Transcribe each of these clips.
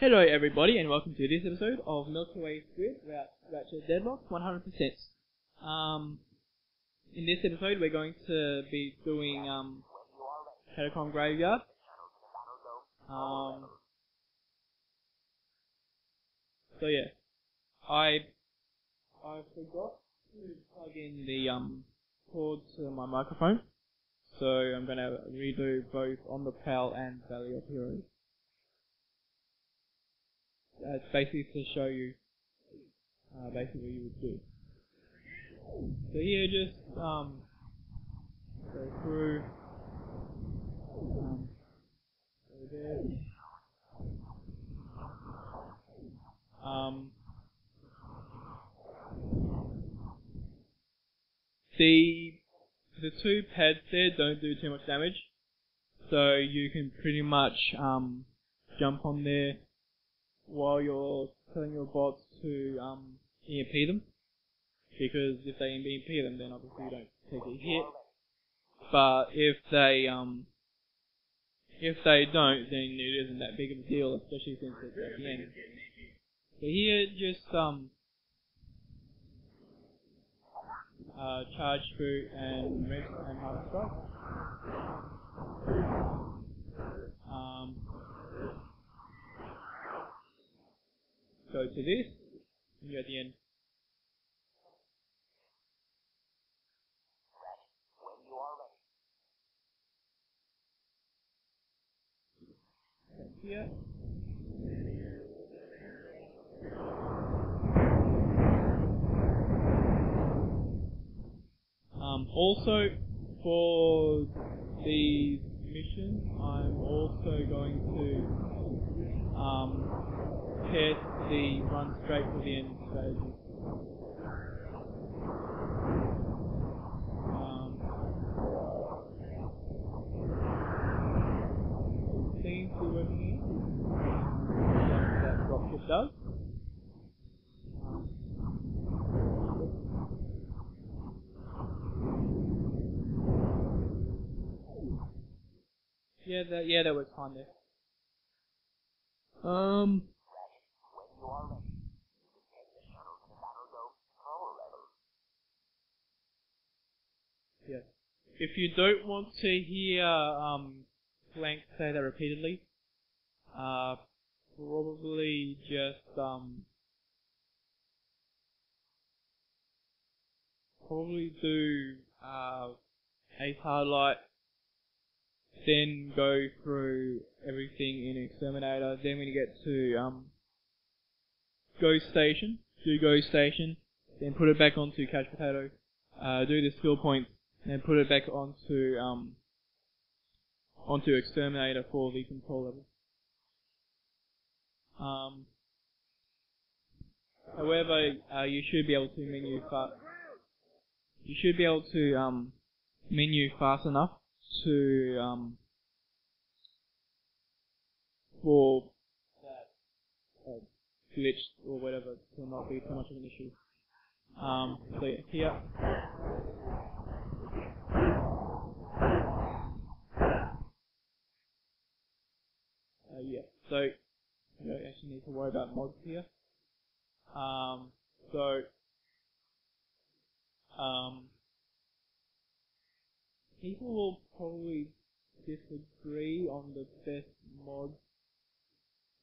Hello everybody and welcome to this episode of Milkyway Squid Ratchet Deadlock 100%. Um, in this episode we're going to be doing um, Catacrom Graveyard. Um, so yeah, I I forgot to plug in the um, cord to my microphone, so I'm gonna redo both On the Prowl and Valley of Heroes. Uh, basically to show you uh, basically what you would do. So here, just um, go through. Um, there. Um, the the two pads there don't do too much damage, so you can pretty much um, jump on there while you're telling your bots to um, EMP them. Because if they EMP them, then obviously you don't take a hit. But if they um, if they don't, then it isn't that big of a deal, especially since it's at the end. So here, just um, uh, charge boot and red and hard strike. Um, go to this, and you're at the end. Here. Um, also, for the mission, I'm also going to um, test the run straight to the end strategy. Um, seems to be working dropship does. Yeah, that yeah, that works fine there. Um. Yeah. If you don't want to hear um Blank say that repeatedly, uh, probably just um probably do uh Ace then go through everything in Exterminator. Then when you get to um, Ghost Station, do Ghost Station, then put it back onto Couch Potato, uh, do the skill points, and put it back onto um, onto Exterminator for the control level. Um, however, uh, you should be able to menu fast. You should be able to um, menu fast enough to um, for that uh, glitch or whatever to not be too much of an issue. Um, so yeah, here. Uh, yeah, so you don't actually need to worry about mods here. Um, so um, people will probably disagree on the best mods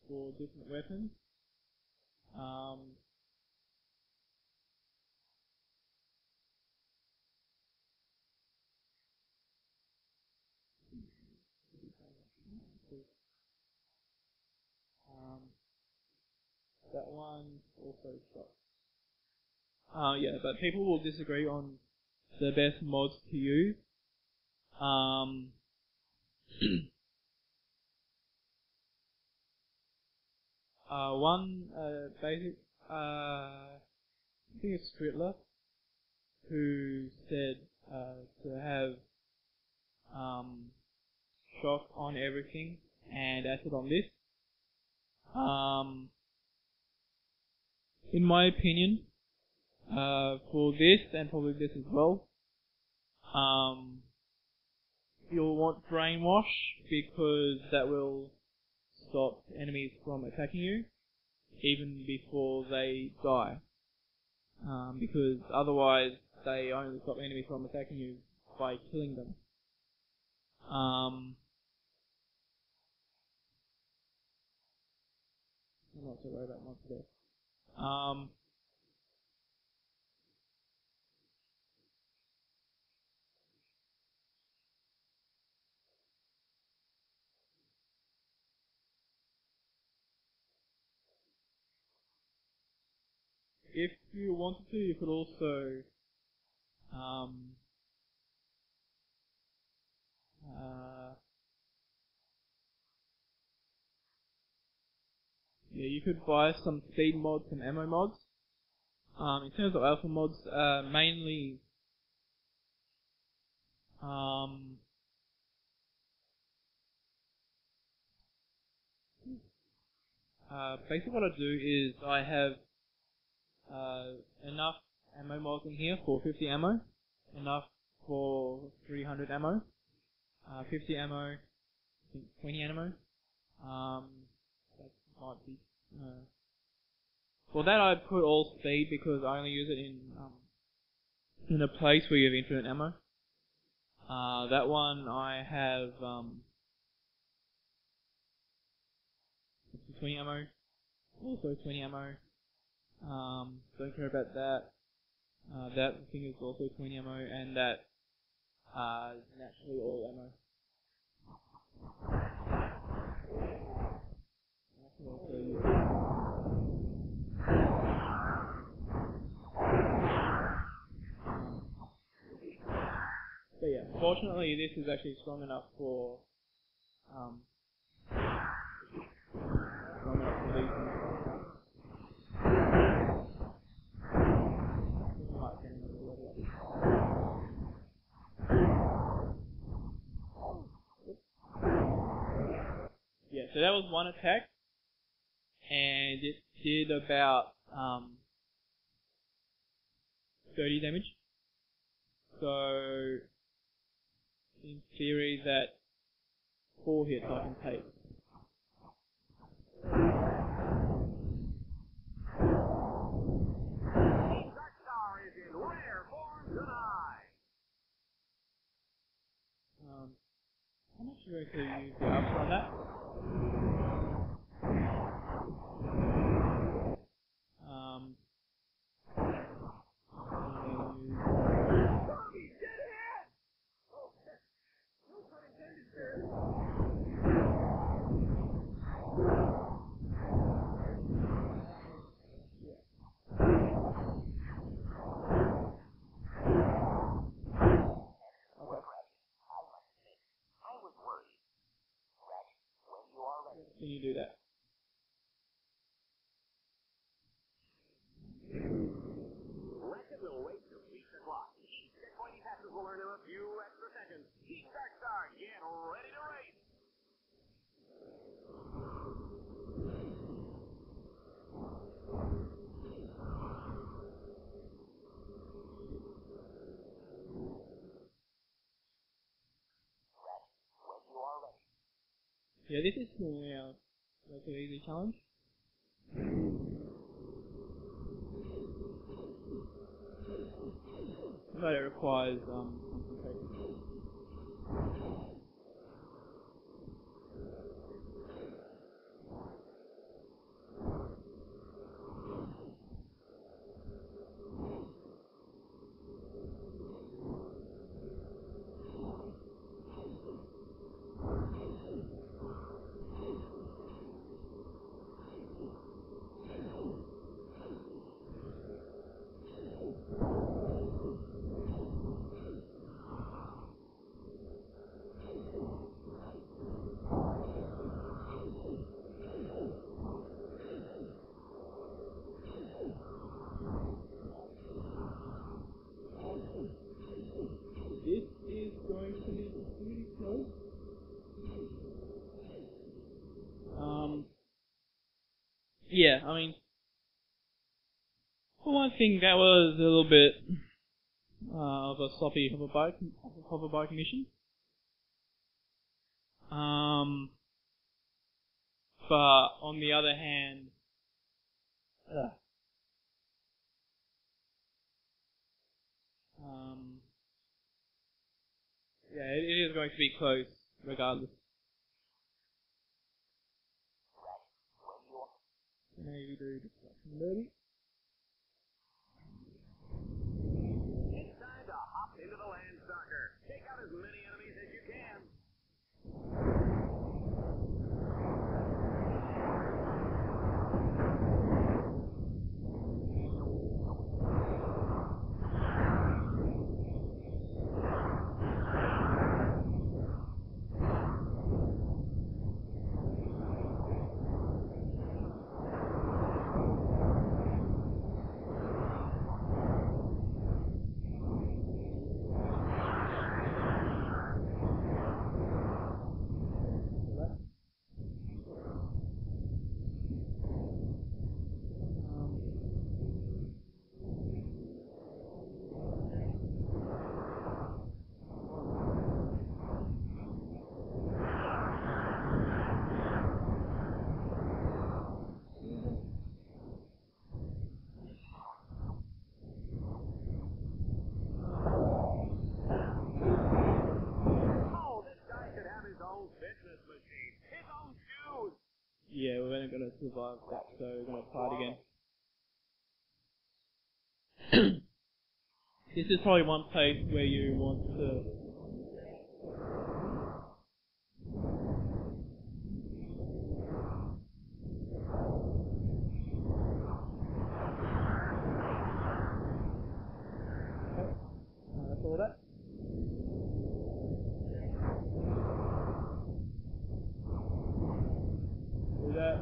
for different weapons. Um, that one also shot. Uh, yeah, but people will disagree on the best mods to use. Um, uh, one uh, basic, uh, I think it's Stritler, who said uh, to have um, shock on everything and acid on this. Um, in my opinion, uh, for this and probably this as well, um, you'll want brainwash because that will stop enemies from attacking you, even before they die. Um, because otherwise, they only stop enemies from attacking you by killing them. Um, I'm not so worried about monster death. Um, if you wanted to, you could also um, uh, yeah, you could buy some speed mods and ammo mods. Um, in terms of alpha mods, uh, mainly um, uh, basically what I do is I have uh, enough ammo mods in here for 50 ammo, enough for 300 ammo, uh, 50 ammo, 20 ammo. Um, Uh, for that, I put all speed because I only use it in um, in a place where you have infinite ammo. Uh, that one I have um, 20 ammo, also 20 ammo. Um, don't care about that. Uh, that thing is also 20 ammo, and that uh, naturally all ammo. But yeah, fortunately this is actually strong enough for um, strong enough for these Yeah, so that was one attack, and it did about um, 30 damage. So, in theory, that four hits I can take. Um, I'm not sure if they use the ups on that. Um, and then use- Can you do that? Yeah, this is uh, like a easy challenge. But it requires um, concentration. This is going to be pretty close. Um, yeah, I mean, for one thing, that was a little bit uh, of a sloppy hover bike hover mission. Um, But on the other hand, ugh. um, yeah, it, it is going to be close regardless. Maybe do. It's time to hop into the Landstalker. Take out as many enemies as you can. Oh, this guy should have his own fitness machine, his own shoes. Yeah, survive that, so we're going to try it again. this is probably one place where you want to. Okay. Uh, that's all that. Do that.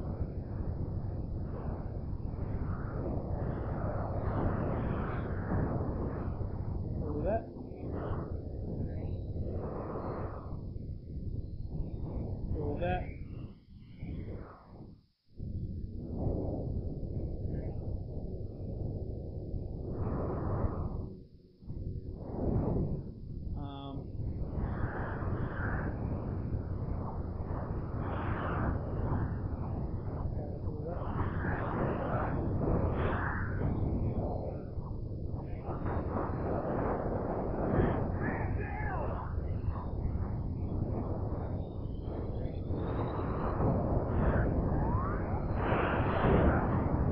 Do that. Do that. Um, do that.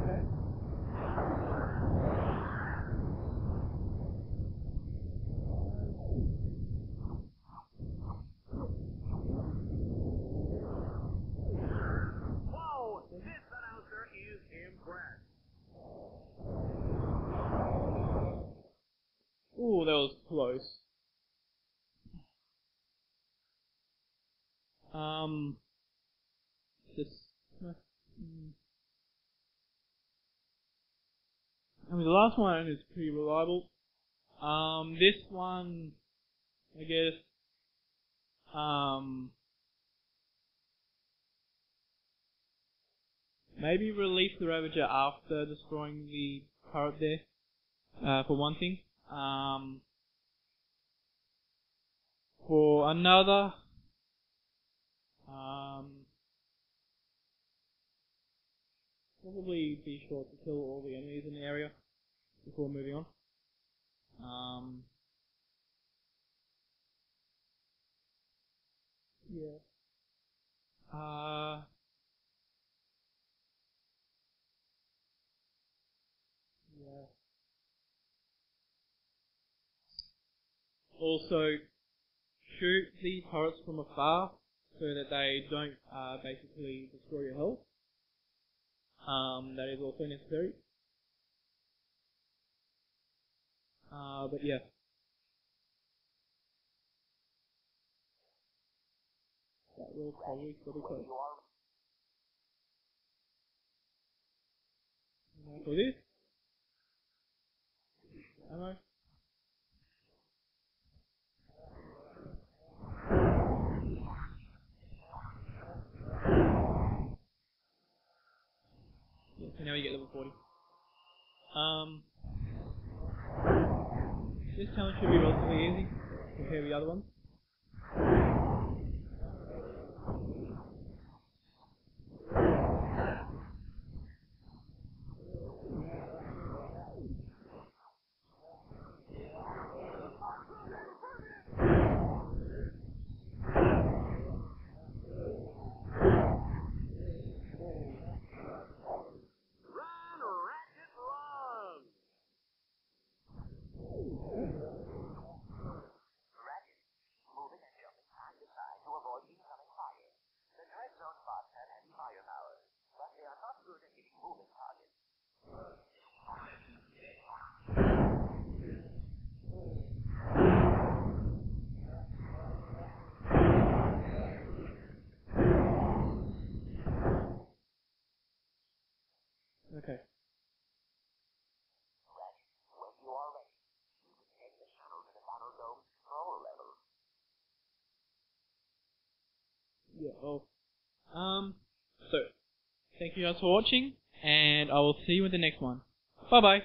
Okay. Whoa, this announcer is impressed. Ooh, that was close. Um, this. I mean, the last one is pretty reliable. Um, this one, I guess, um, maybe release the Ravager after destroying the turret there, uh, for one thing. Um, for another, um, probably be sure to kill all the enemies in the area before moving on. Um, yeah. Uh, yeah. Also, shoot the turrets from afar so that they don't uh, basically destroy your health. Um, that is also necessary. Uh, but yeah. That will probably still be close. For this. Ammo. Get level 40. Um, this challenge should be relatively easy compared to the other ones. Yeah. Well, um. So, thank you guys for watching, and I will see you in the next one. Bye bye.